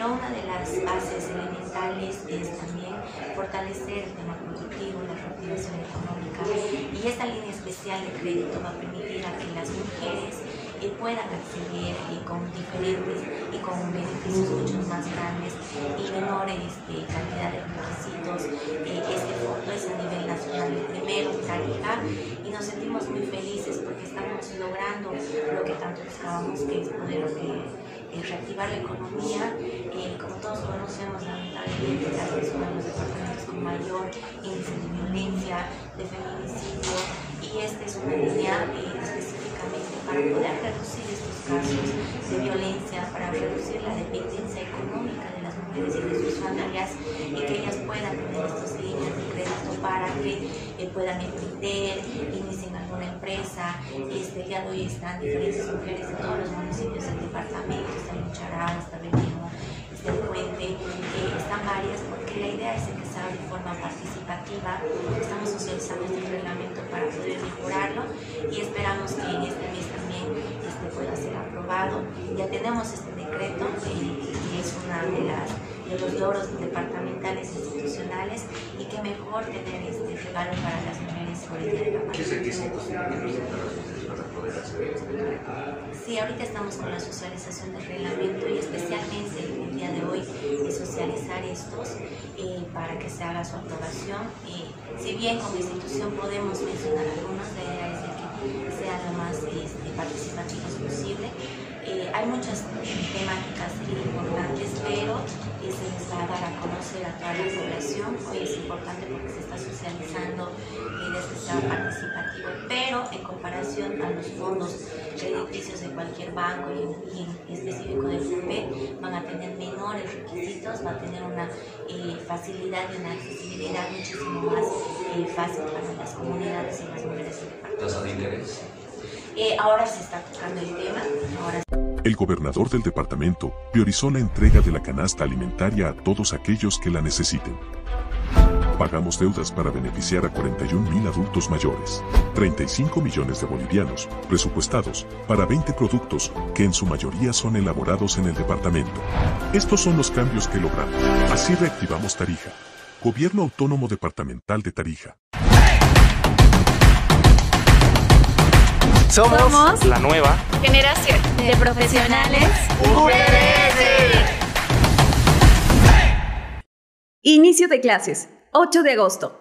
pero una de las bases elementales es también fortalecer el tema productivo, la reactivación económica y esta línea especial de crédito va a permitir a que las mujeres eh, puedan acceder eh, con diferentes y con beneficios mucho más grandes y menores de cantidad de requisitos. Eh, este fondo es a nivel nacional el primero en Tarija y nos sentimos muy felices porque estamos logrando lo que tanto buscábamos, que es poder reactivar la economía. De los departamentos con mayor índice de violencia, de feminicidio, y esta es una línea específicamente para poder reducir estos casos de violencia, para reducir la dependencia económica de las mujeres y de sus familias y que ellas puedan tener estas líneas de crédito para que eh, puedan emprender, inicien alguna empresa. Este, de hoy están diferentes mujeres de todos los municipios del departamento, está en Chará, está Benigno, está el Puente, eh, están varias, porque la idea es que sea de forma participativa. Estamos socializando este reglamento para poder mejorarlo y esperamos que en este mes también este pueda ser aprobado. Ya tenemos este decreto que, es una de las de los logros departamentales institucionales y que mejor tener este regalo para las mujeres por el Día de la ¿Qué hacer este? Sí, ahorita estamos con la socialización del reglamento y especialmente el día de hoy estos eh, para que se haga su aprobación. Eh, si bien como institución podemos mencionar algunas, la idea de que sean lo más este, posible. Eh, hay muchas temáticas importantes, pero se les va dar a conocer a toda la población. Importante porque se está socializando desde este participativo, pero en comparación a los fondos crediticios de cualquier banco y en, específico del FUPE, van a tener menores requisitos, va a tener una eh, facilidad y una accesibilidad muchísimo más eh, fácil para las comunidades y las mujeres ¿Tasa de interés? Eh, ahora se está tocando el tema. Ahora el gobernador del departamento priorizó la entrega de la canasta alimentaria a todos aquellos que la necesiten. Pagamos deudas para beneficiar a 41 mil adultos mayores. 35 millones de bolivianos, presupuestados, para 20 productos, que en su mayoría son elaborados en el departamento. Estos son los cambios que logramos. Así reactivamos Tarija. Gobierno Autónomo Departamental de Tarija. Somos, la nueva generación de profesionales Inicio de clases, 8 de agosto.